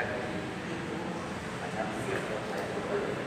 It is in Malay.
dan itu macam dia